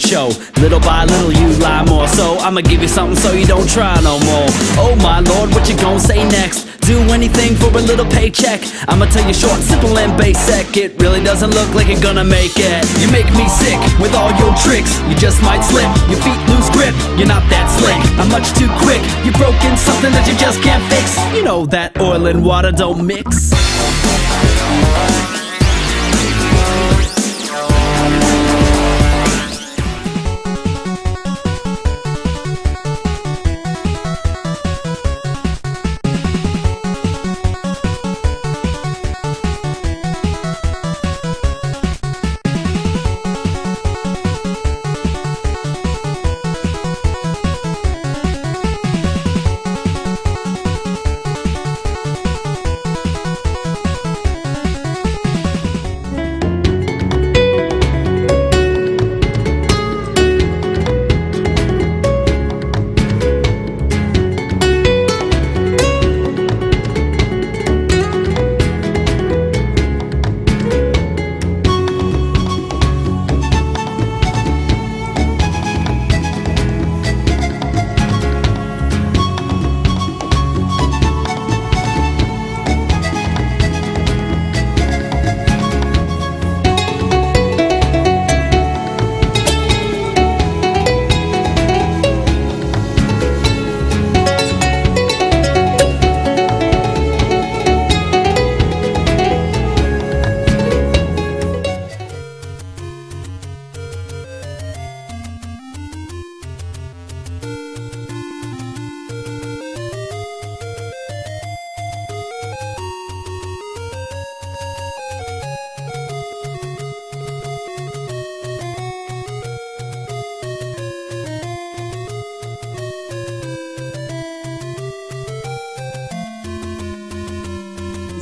Don't show. Little by little, you lie more. So I'ma give you something so you don't try no more. Oh my lord, what you gonna say next? Do anything for a little paycheck. I'ma tell you short, simple, and basic. It really doesn't look like you're gonna make it. You make me sick with all your tricks. You just might slip. Your feet lose grip. You're not that slick. I'm much too quick. You've broken something that you just can't fix. You know that oil and water don't mix.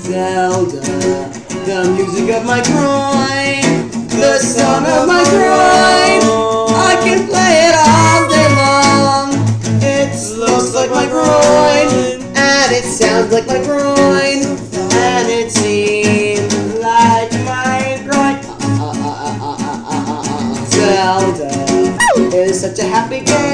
Zelda, the music of my groin, the song of my groin. I can play it all day long. It looks like my groin, and it sounds like my groin, and it seems like my groin. Zelda is such a happy game.